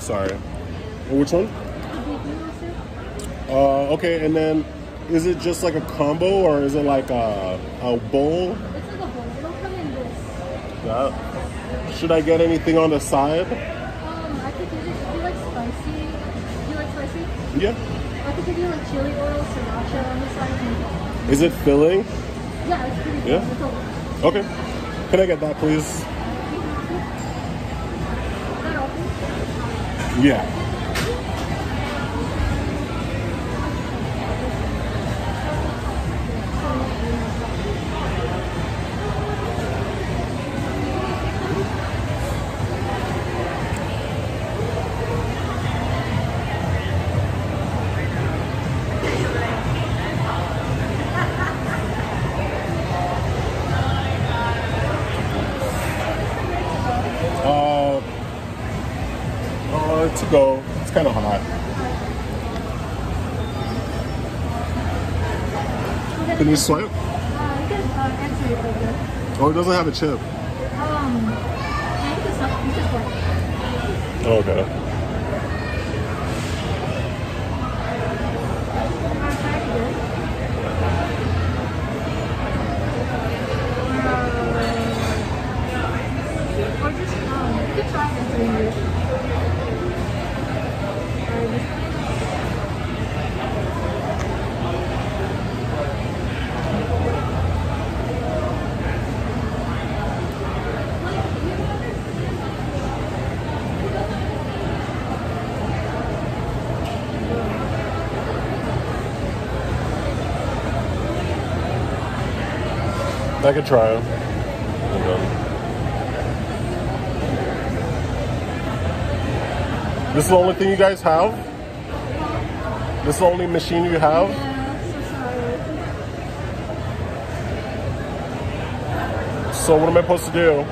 Sorry. Which one? Uh, okay, and then is it just like a combo or is it like a, a bowl? It's like a bowl. It'll come in this. Yeah. Should I get anything on the side? Um, I could give you, if you like spicy, do you like spicy? Yeah. I could give you like chili oil, sriracha on the side. Is it filling? Yeah, it's pretty. Yeah? Okay. Can I get that, please? Yeah. To go. It's kind of hot. Can you swipe? Uh, you can uh, answer it later. Oh, it doesn't have a chip. Um, yeah, you can stop. You can start. Okay. Or just, um, you I could try on. This is the only thing you guys have? This is the only machine you have? Yeah, so. So what am I supposed to do?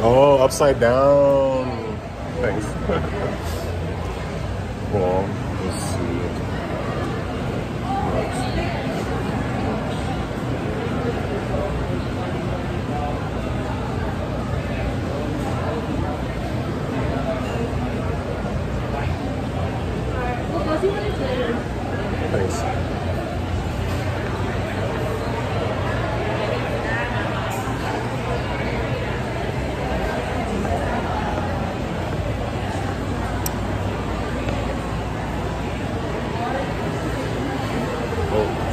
Oh, upside down. Thanks. well, let's see. Well, Oh,